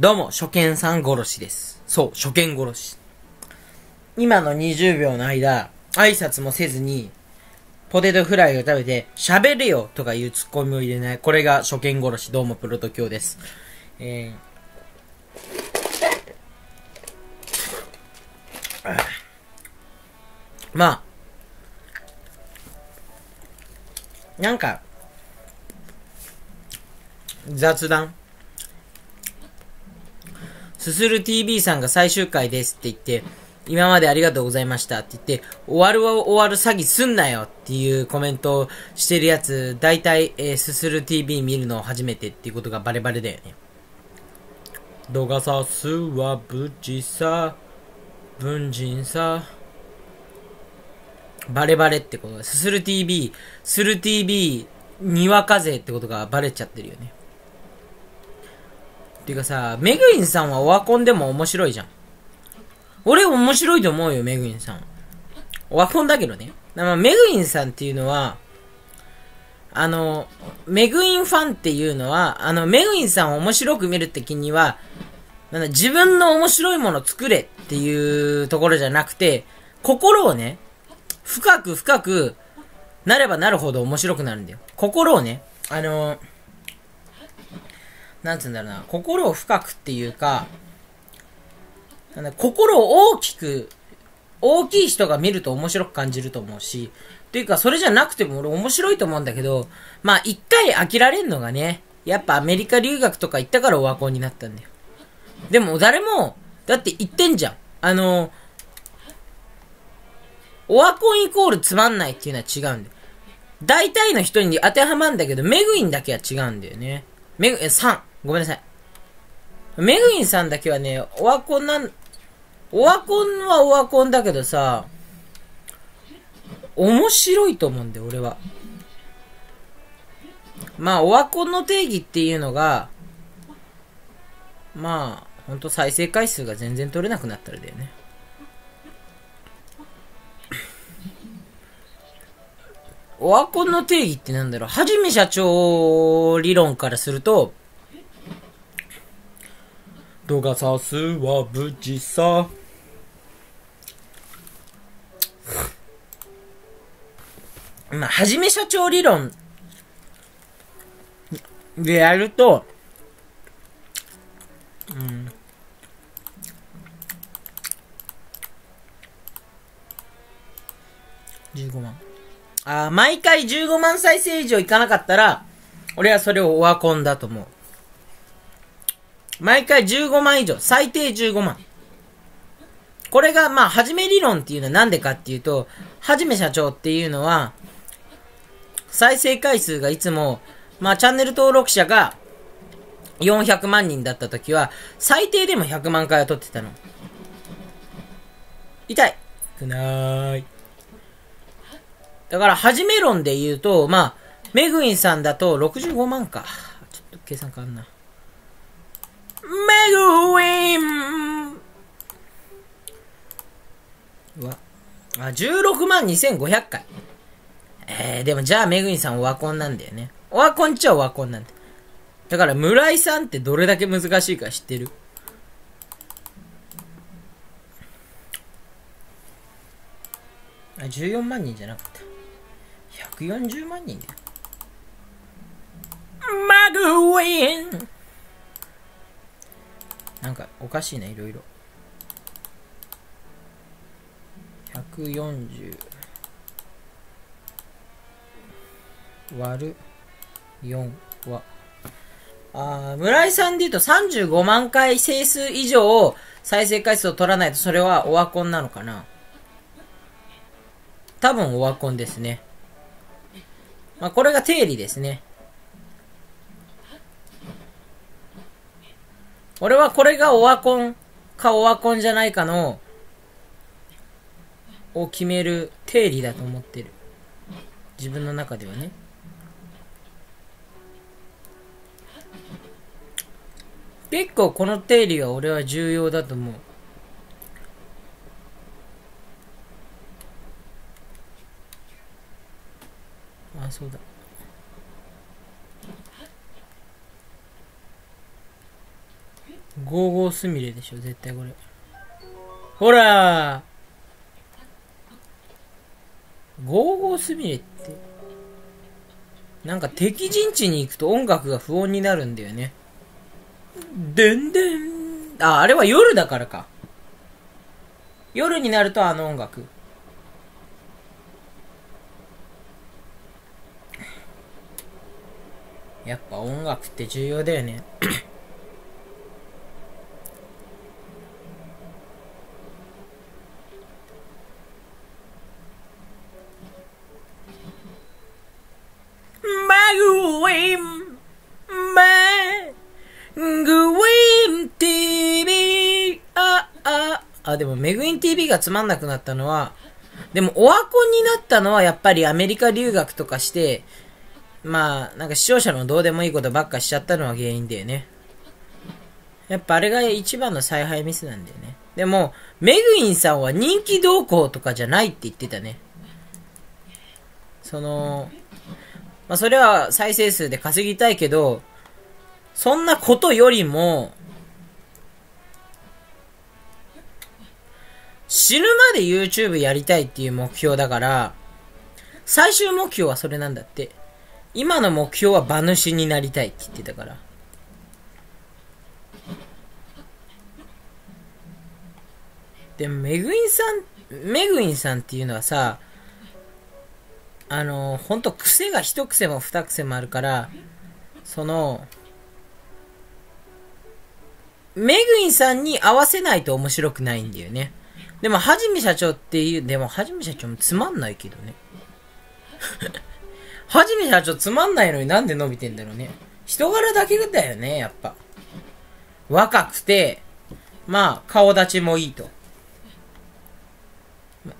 どうも、初見さん殺しです。そう、初見殺し。今の20秒の間、挨拶もせずに、ポテトフライを食べて、喋れよとかいうツッコミを入れない。これが初見殺し、どうもプロト教です。えー、まあ、なんか、雑談すする TV さんが最終回ですって言って、今までありがとうございましたって言って、終わるは終わる詐欺すんなよっていうコメントをしてるやつ、大体、えー、すする TV 見るの初めてっていうことがバレバレだよね。度がさすは無事さ、文人さ、バレバレってことだ。すする TV、する TV、にわか勢ってことがバレちゃってるよね。ていうかさ、メグインさんはオワコンでも面白いじゃん。俺面白いと思うよ、メグインさん。オワコンだけどね。まあ、メグインさんっていうのは、あの、メグインファンっていうのは、あの、メグインさんを面白く見るって気には、なんだ、自分の面白いもの作れっていうところじゃなくて、心をね、深く深くなればなるほど面白くなるんだよ。心をね、あのなんつうんだろうな、心を深くっていうか、なんだ心を大きく、大きい人が見ると面白く感じると思うし、というか、それじゃなくても俺面白いと思うんだけど、まあ、一回飽きられんのがね、やっぱアメリカ留学とか行ったからオワコンになったんだよ。でも誰も、だって言ってんじゃん。あの、オワコンイコールつまんないっていうのは違うんだよ。大体の人に当てはまるんだけど、メグインだけは違うんだよね。メグ、え、3。ごめんなさい。メグインさんだけはね、オワコンなん、オワコンはオワコンだけどさ、面白いと思うんだよ、俺は。まあ、オワコンの定義っていうのが、まあ、ほんと再生回数が全然取れなくなったらだよね。オワコンの定義ってなんだろうはじめ社長理論からすると、度がさすは無事さ。まあ、はじめ社長理論でやると、うん。15万。あー毎回15万再生以上いかなかったら、俺はそれをオワコンだと思う。毎回15万以上、最低15万。これが、まあ、はじめ理論っていうのはなんでかっていうと、はじめ社長っていうのは、再生回数がいつも、まあ、チャンネル登録者が400万人だった時は、最低でも100万回は撮ってたの。痛い。くなーい。だから、はじめ論で言うと、まあ、メグインさんだと65万か。ちょっと計算変わんな。メグインうわ。あ、16万2500回。えー、でもじゃあメグインさんオワコンなんだよね。オワコンっちゃオワコンなんだ。だから村井さんってどれだけ難しいか知ってる？あ、14万人じゃなかった。140万人だよ。マグウィンなんかおかしいな、いろいろ。140割る4は。あー村井さんで言うと35万回整数以上再生回数を取らないとそれはオワコンなのかな多分オワコンですね。まあ、これが定理ですね。俺はこれがオワコンかオワコンじゃないかの、を決める定理だと思ってる。自分の中ではね。結構この定理は俺は重要だと思う。あ、そうだ。ゴーゴースミレでしょ、絶対これ。ほらゴーゴースミレって、なんか敵陣地に行くと音楽が不穏になるんだよね。でんでん。あ、あれは夜だからか。夜になるとあの音楽。やっぱ音楽って重要だよね。グウィン、グウィン TV、あ、あ、あ、でもメグイン TV がつまんなくなったのは、でもオワコンになったのはやっぱりアメリカ留学とかして、まあ、なんか視聴者のどうでもいいことばっかしちゃったのは原因だよね。やっぱあれが一番の采配ミスなんだよね。でも、メグインさんは人気動向とかじゃないって言ってたね。その、まあそれは再生数で稼ぎたいけど、そんなことよりも、死ぬまで YouTube やりたいっていう目標だから、最終目標はそれなんだって。今の目標は馬主になりたいって言ってたから。でも、メグインさん、メグインさんっていうのはさ、あの、ほんと癖が一癖も二癖もあるから、その、メグインさんに合わせないと面白くないんだよね。でも、はじめ社長っていう、でも、はじめ社長もつまんないけどね。はじめ社長つまんないのになんで伸びてんだろうね。人柄だけだよね、やっぱ。若くて、まあ、顔立ちもいいと。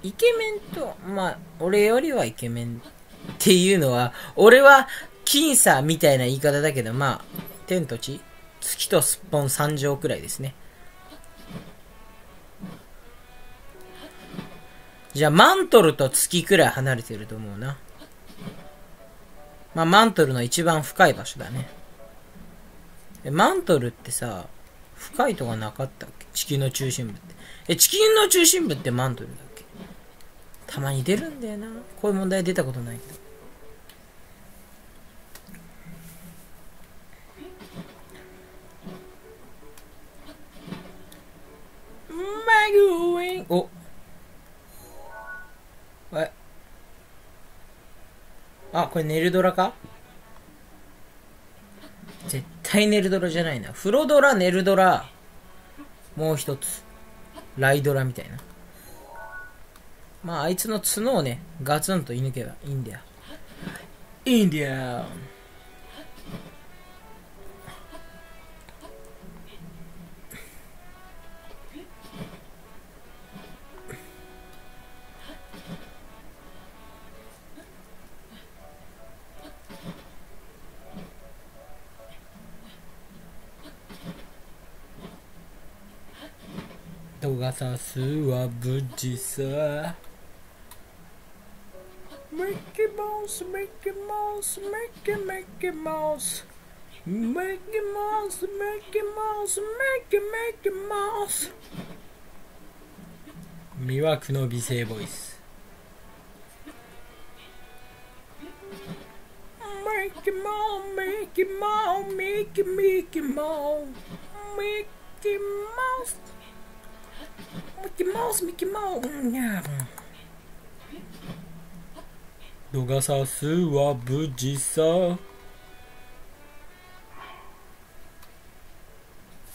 イケメンと、まあ、俺よりはイケメンっていうのは、俺は、僅差みたいな言い方だけど、まあ、天と地月とすっぽん三乗くらいですね。じゃあ、マントルと月くらい離れてると思うな。まあ、マントルの一番深い場所だね。マントルってさ、深いとこなかったっけ？地球の中心部って。え、地球の中心部ってマントルだっけ？たまに出るんだよな。こういう問題出たことないけど。マグウィンおえあ、これネルドラか？絶対ネルドラじゃないな。フロドラ、ネルドラ、もう一つ。ライドラみたいな。まあ、あいつの角をね、ガツンと射抜けばいいんだよ。いいんだよ。人がさすは無事さメッキーマウスメッキーマウスメッキーメッキーマウスメッキーマウスメッキーマウスメッキーメッキーマウス魅惑の美声ボイスメッキーマウメッキーマウメ逃さすは無事さ。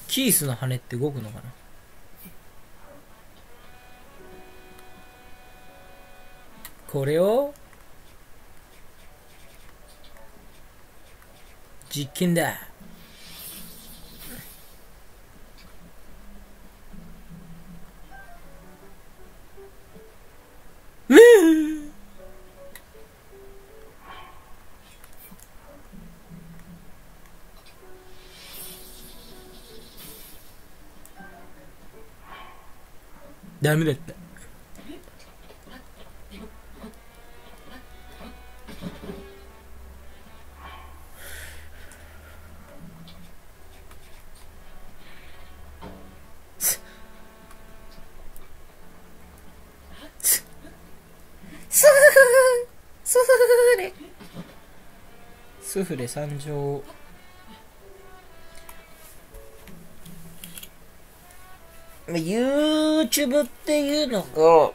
キースの羽って動くのかな？これを実験だ。ダメだったスフレ参上 YouTube っていうのが、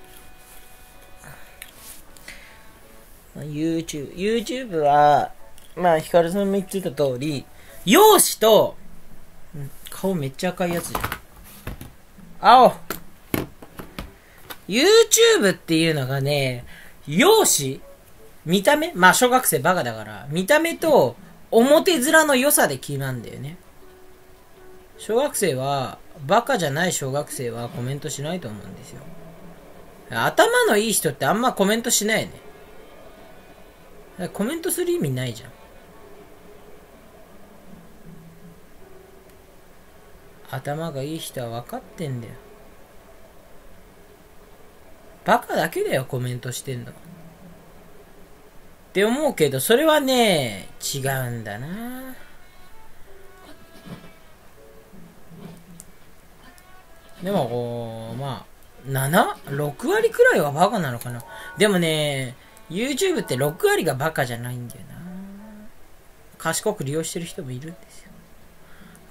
YouTube、YouTube は、まあ、ヒカルさんも言ってた通り、容姿と、顔めっちゃ赤いやつじゃん。青 !YouTube っていうのがね、容姿見た目まあ、小学生バカだから、見た目と表面の良さで決まるんだよね。小学生は、バカじゃない小学生はコメントしないと思うんですよ。頭のいい人ってあんまコメントしないね。コメントする意味ないじゃん。頭がいい人は分かってんだよ。バカだけだよ、コメントしてんの。って思うけど、それはね、違うんだな。でも、こう、まあ、7、6割くらいはバカなのかな。でもね、YouTube って6割がバカじゃないんだよな。賢く利用してる人もいるんですよ。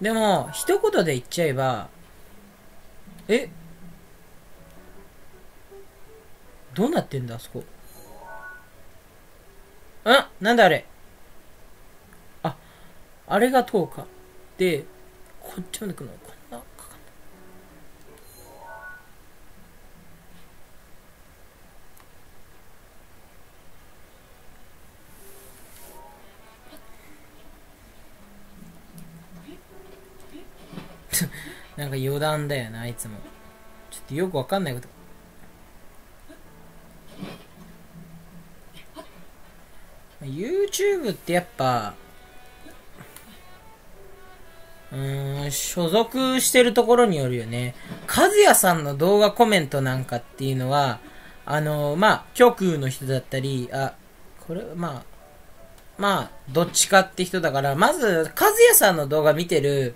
でも、一言で言っちゃえば、え？どうなってんだ、あそこ？んなんだあれ？あ、あれが10日。で、こっちまで来るのこんなかか余談だよな、いつも。ちょっとよくわかんないこと。YouTube ってやっぱ、うーん、所属してるところによるよね。和也さんの動画コメントなんかっていうのは、あの、まあ、極右の人だったり、あ、これ、まあ、まあ、どっちかって人だから、まず、和也さんの動画見てる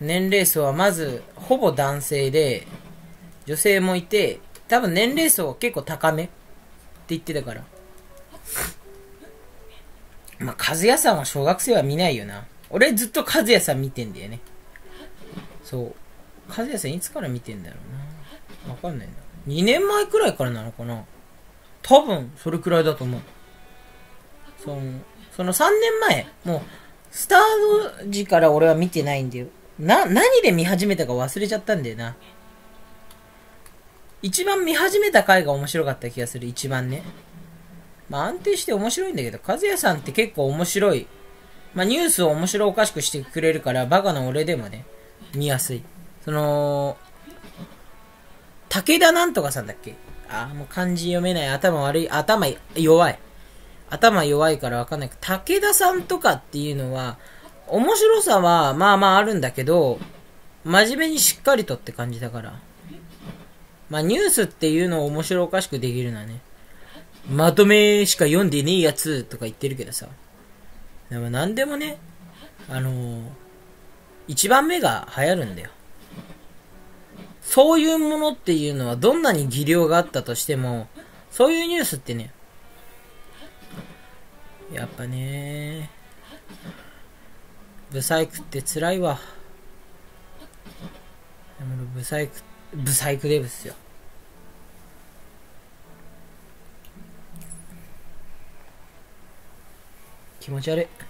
年齢層はまず、ほぼ男性で、女性もいて、多分年齢層結構高めって言ってたから。まあ、和也さんは小学生は見ないよな。俺ずっと和也さん見てんだよね。そう。和也さんいつから見てんだろうな。わかんないな。2年前くらいからなのかな。多分、それくらいだと思う。その、その3年前、もう、スタート時から俺は見てないんだよ。な、何で見始めたか忘れちゃったんだよな。一番見始めた回が面白かった気がする、一番ね。まあ安定して面白いんだけど、和也さんって結構面白い。まあニュースを面白おかしくしてくれるから、バカな俺でもね、見やすい。その、武田なんとかさんだっけ？ああ、もう漢字読めない。頭悪い。頭弱い。頭弱いからわかんない。武田さんとかっていうのは、面白さはまあまああるんだけど、真面目にしっかりとって感じだから。まあニュースっていうのを面白おかしくできるのはね、まとめしか読んでねえやつとか言ってるけどさ。でも何でもね、あのー、一番目が流行るんだよ。そういうものっていうのはどんなに技量があったとしても、そういうニュースってね、やっぱね、ブサイクって辛いわ。ブサイク、ブサイクデブっすよ。気持ち悪い。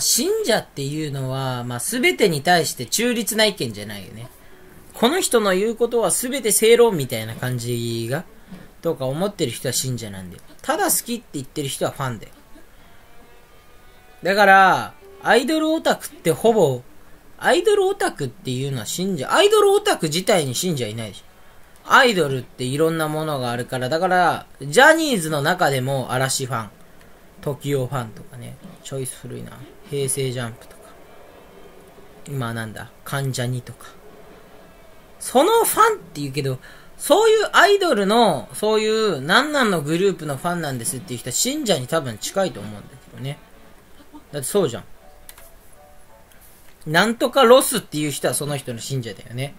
あ、信者っていうのは、まあ、全てに対して中立な意見じゃないよね。この人の言うことは全て正論みたいな感じが、とか思ってる人は信者なんだよ。ただ好きって言ってる人はファンだよ。だから、アイドルオタクってほぼ、アイドルオタクっていうのは信者、アイドルオタク自体に信者いないでしょ。アイドルっていろんなものがあるから、だから、ジャニーズの中でも嵐ファン、TOKIO ファンとかね、チョイス古いな。平成ジャンプとか。今なんだ、関ジャニとか。そのファンって言うけど、そういうアイドルの、そういう何々のグループのファンなんですっていう人は信者に多分近いと思うんだけどね。だってそうじゃん。なんとかロスっていう人はその人の信者だよね。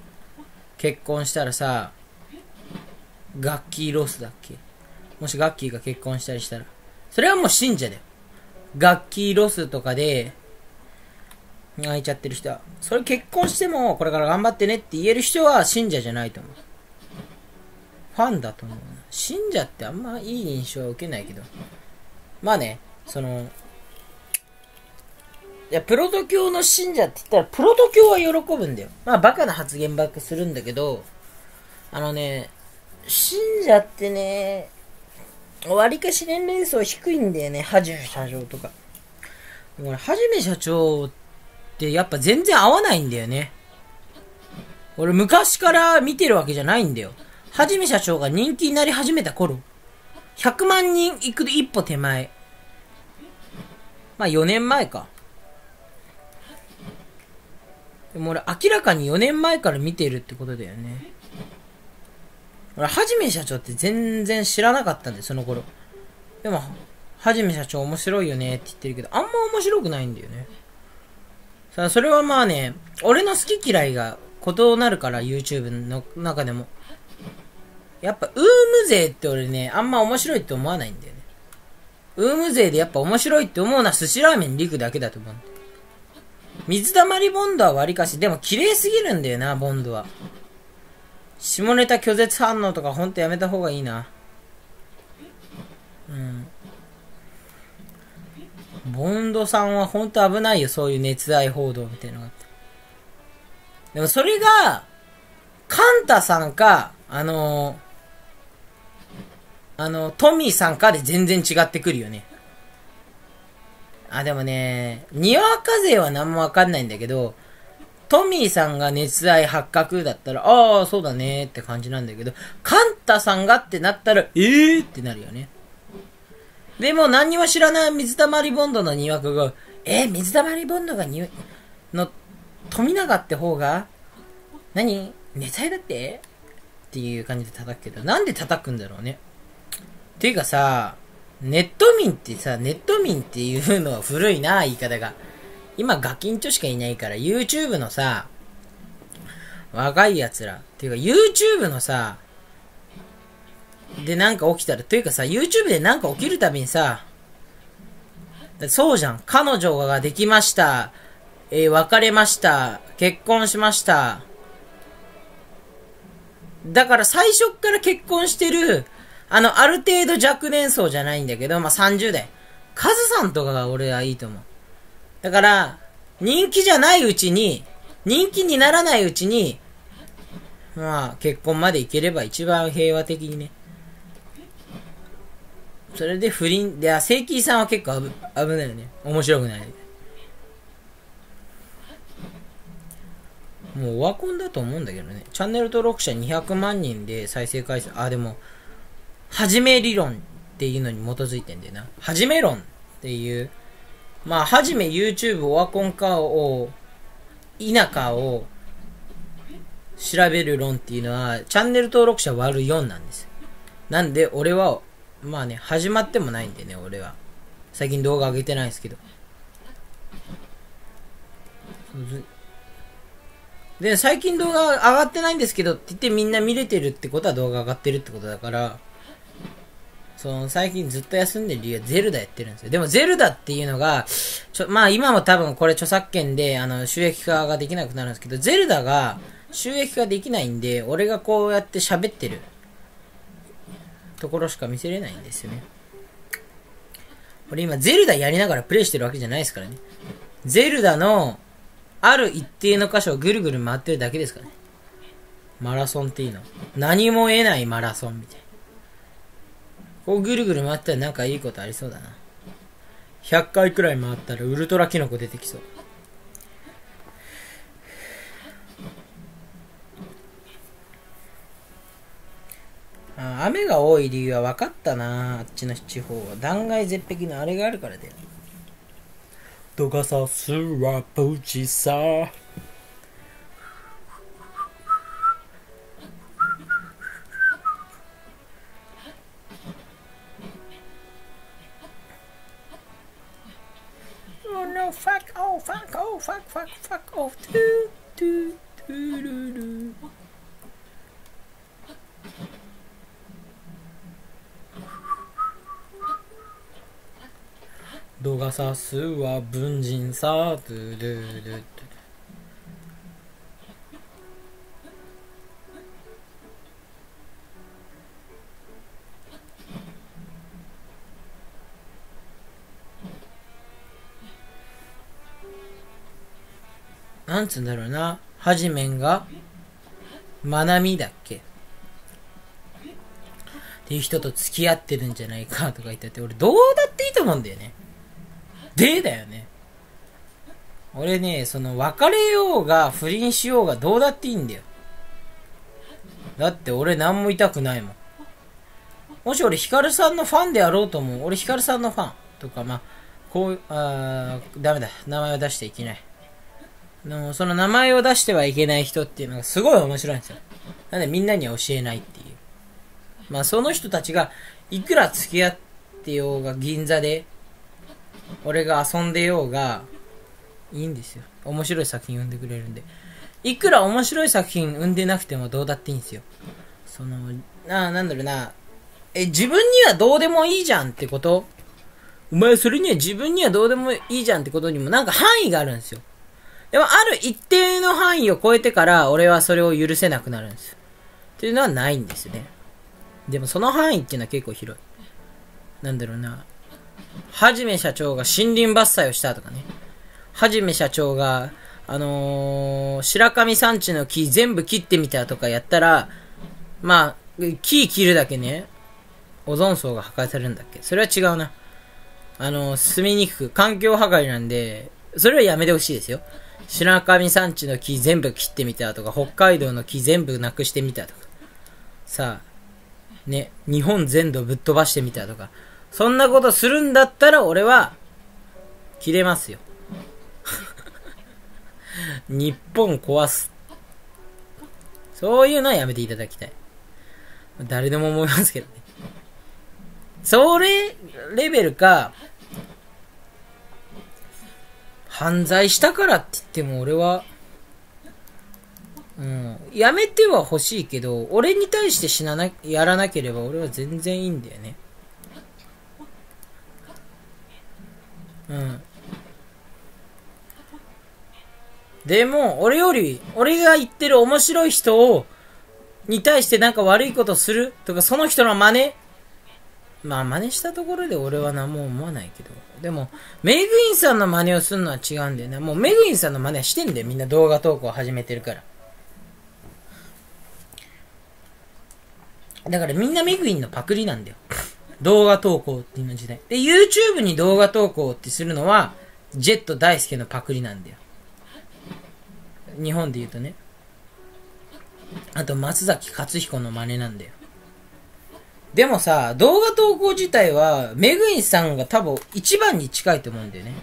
結婚したらさ、ガッキーロスだっけ？もしガッキーが結婚したりしたら。それはもう信者だよ。ガッキーロスとかで、泣いちゃってる人は。それ結婚しても、これから頑張ってねって言える人は信者じゃないと思う。ファンだと思う。信者ってあんまいい印象は受けないけど。まあね、その、いや、プロト教の信者って言ったら、プロト教は喜ぶんだよ。まあ、バカな発言ばっかするんだけど、あのね、信者ってね、わりかし年齢層低いんだよね、はじめ社長とか。これ、はじめ社長ってやっぱ全然合わないんだよね。俺昔から見てるわけじゃないんだよ。はじめ社長が人気になり始めた頃。100万人行く一歩手前。まあ4年前か。でも俺明らかに4年前から見てるってことだよね。俺、はじめ社長って全然知らなかったんで、その頃。でも、はじめ社長面白いよねって言ってるけど、あんま面白くないんだよね。さあ、それはまあね、俺の好き嫌いが異なるから、YouTube の中でも。やっぱ、ウーム勢って俺ね、あんま面白いって思わないんだよね。ウーム勢でやっぱ面白いって思うのは寿司ラーメン陸だけだと思う。水溜りボンドは割かし、でも綺麗すぎるんだよな、ボンドは。下ネタ拒絶反応とかほんとやめた方がいいな。うん。ボンドさんはほんと危ないよ、そういう熱愛報道みたいなのがあって。でもそれが、カンタさんか、あのー、あの、トミーさんかで全然違ってくるよね。あ、でもね、にわか勢は何もわかんないんだけど、トミーさんが熱愛発覚だったら、ああ、そうだねって感じなんだけど、カンタさんがってなったら、ええー、ってなるよね。でも何にも知らない水溜りボンドのにわかが、えー、水溜りボンドがに、の、富永って方が、何？熱愛だって？っていう感じで叩くけど、なんで叩くんだろうね。ていうかさ、ネット民ってさ、ネット民っていうのは古いな、言い方が。今ガキンチョしかいないから、YouTube のさ、若い奴ら、っていうか YouTube のさ、でなんか起きたら、というかさ、YouTube でなんか起きるたびにさ、そうじゃん。彼女ができました。えー、別れました。結婚しました。だから最初から結婚してる、あの、ある程度若年層じゃないんだけど、まあ、30代。カズさんとかが俺はいいと思う。だから、人気じゃないうちに、人気にならないうちに、まあ、結婚までいければ一番平和的にね。それで不倫、で、あ、正規さんは結構危危ないよね。面白くない。もうオワコンだと思うんだけどね。チャンネル登録者200万人で再生回数、あ、でも、はじめ理論っていうのに基づいてんだよな。はじめ論っていうまあ、はじめ YouTube オワコンかを、否かを調べる論っていうのは、チャンネル登録者割る4なんですなんで、俺は、まあね、始まってもないんでね、俺は。最近動画上げてないですけど。で、最近動画上がってないんですけどって言ってみんな見れてるってことは動画上がってるってことだから、その、最近ずっと休んでる理由はゼルダやってるんですよ。でもゼルダっていうのが、ちょ、まあ今も多分これ著作権で、あの、収益化ができなくなるんですけど、ゼルダが収益化できないんで、俺がこうやって喋ってるところしか見せれないんですよね。俺今ゼルダやりながらプレイしてるわけじゃないですからね。ゼルダのある一定の箇所をぐるぐる回ってるだけですからね。マラソンっていうの。何も得ないマラソンみたいな。こうぐるぐる回ったらなんかいいことありそうだな。100回くらい回ったらウルトラキノコ出てきそう。あ雨が多い理由は分かったなあっちの地方は断崖絶壁のあれがあるからだよ度がさすは無事さ。さすは文人さ、ドゥドゥドゥドゥ。なんつうんだろうな。はじめんが、まなみだっけ？っていう人と付き合ってるんじゃないかとか言ってて、俺どうだっていいと思うんだよね。でだよね。俺ね、その別れようが不倫しようがどうだっていいんだよ。だって俺何も痛くないもん。もし俺ヒカルさんのファンであろうと思う。俺ヒカルさんのファンとか、まあ、こう、あダメだ。名前を出していけない。のその名前を出してはいけない人っていうのがすごい面白いんですよ。なんでみんなには教えないっていう。まあその人たちがいくら付き合ってようが銀座で俺が遊んでようがいいんですよ。面白い作品生んでくれるんで。いくら面白い作品生んでなくてもどうだっていいんですよ。その、なあ、なんだろうな。え、自分にはどうでもいいじゃんってこと？お前それには自分にはどうでもいいじゃんってことにもなんか範囲があるんですよ。でも、ある一定の範囲を超えてから、俺はそれを許せなくなるんですよ。っていうのはないんですよね。でも、その範囲っていうのは結構広い。なんだろうな。はじめ社長が森林伐採をしたとかね。はじめ社長が、あのー、白神山地の木全部切ってみたとかやったら、まあ、木切るだけね、オゾン層が破壊されるんだっけそれは違うな。あのー、住みにくく、環境破壊なんで、それはやめてほしいですよ。白神山地の木全部切ってみたとか、北海道の木全部なくしてみたとか、さあ、ね、日本全土ぶっ飛ばしてみたとか、そんなことするんだったら俺は、切れますよ。日本壊す。そういうのはやめていただきたい。誰でも思いますけどね。それ、レベルか、犯罪したからって言っても俺は、うん、やめては欲しいけど、俺に対して死なな、やらなければ俺は全然いいんだよね。うん。でも、俺より、俺が言ってる面白い人を、に対してなんか悪いことするとか、その人の真似？まあ真似したところで俺は何も思わないけど。でも、メグインさんの真似をするのは違うんだよね。もうメグインさんの真似はしてんだよ。みんな動画投稿始めてるから。だからみんなメグインのパクリなんだよ。動画投稿っていう時代。で、YouTube に動画投稿ってするのは、ジェット大輔のパクリなんだよ。日本で言うとね。あと、松崎勝彦の真似なんだよ。でもさ、動画投稿自体は、メグインさんが多分一番に近いと思うんだよね。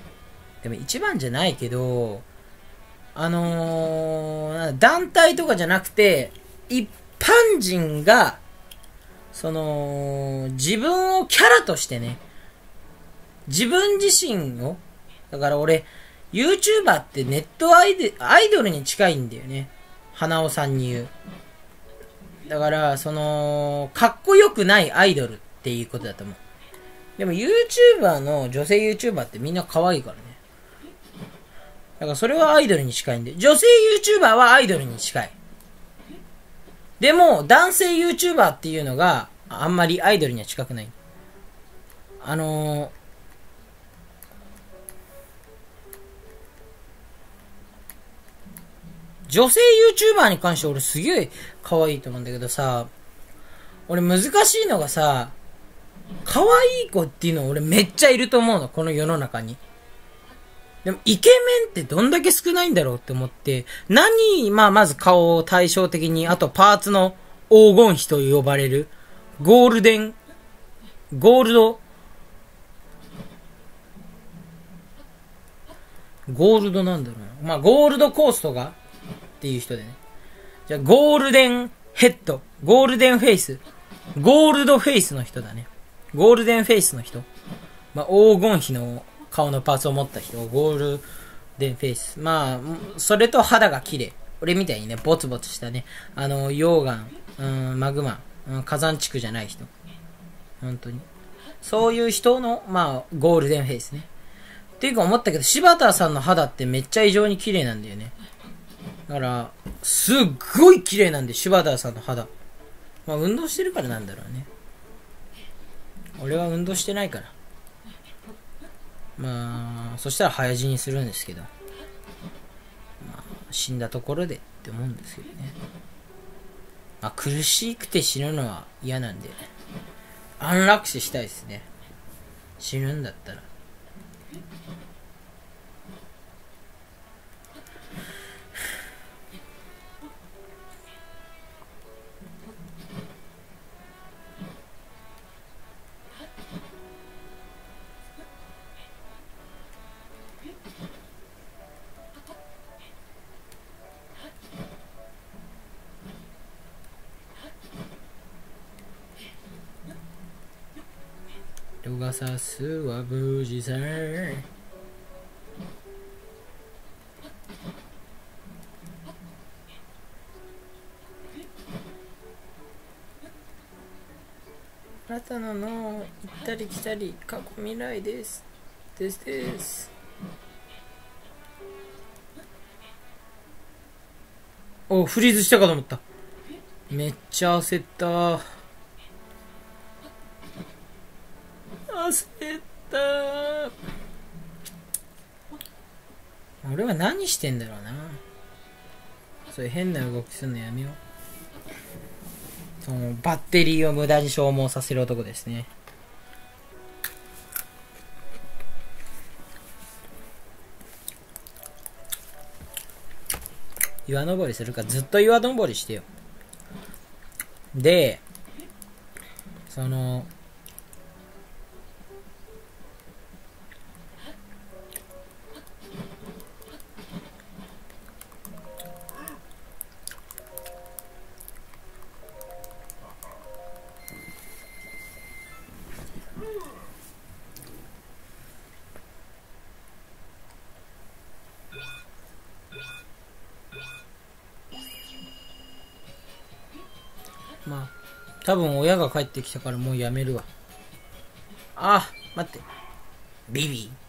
でも一番じゃないけど、あのー、団体とかじゃなくて、一般人が、その、自分をキャラとしてね、自分自身を、だから俺、YouTuber ってネットアイアイドルに近いんだよね。花尾さんに言う。だから、その、かっこよくないアイドルっていうことだと思う。でも YouTuber の女性 YouTuber ってみんな可愛いからね。だからそれはアイドルに近いんで。女性 YouTuber はアイドルに近い。でも、男性 YouTuber っていうのがあんまりアイドルには近くない。あのー、女性 YouTuber に関して俺すげえ可愛いと思うんだけどさ、俺難しいのがさ、可愛い子っていうの俺めっちゃいると思うの、この世の中に。でも、イケメンってどんだけ少ないんだろうって思って、何、まあ、まず顔を対照的に、あとパーツの黄金比と呼ばれる、ゴールデン、ゴールド、ゴールドなんだろうな。まあ、ゴールドコーストがっていう人でね。じゃあ、ゴールデンヘッド、ゴールデンフェイス、ゴールドフェイスの人だね。ゴールデンフェイスの人。まあ、黄金比の顔のパーツを持った人、ゴールデンフェイス。まあ、それと肌が綺麗。俺みたいにね、ボツボツしたね、あの、溶岩、うん、マグマ、うん、火山地区じゃない人。本当に。そういう人の、まあ、ゴールデンフェイスね。っていうか思ったけど、柴田さんの肌ってめっちゃ異常に綺麗なんだよね。だから、すっごい綺麗なんで、柴田さんの肌。まあ、運動してるからなんだろうね。俺は運動してないから。まあ、そしたら早死にするんですけど。まあ、死んだところでって思うんですけどね。まあ、苦しくて死ぬのは嫌なんで、安楽死したいですね。死ぬんだったら。がさすは無事さあなたの脳行ったり来たり過去未来です。ですです。おフリーズしたかと思った。めっちゃ焦った焦った俺は何してんだろうな。そういう変な動きするのやめよう。そのバッテリーを無駄に消耗させる男ですね。岩登りするか。ずっと岩登りしてよ。でその親が帰ってきたからもうやめるわ。あ、待って。ビビー。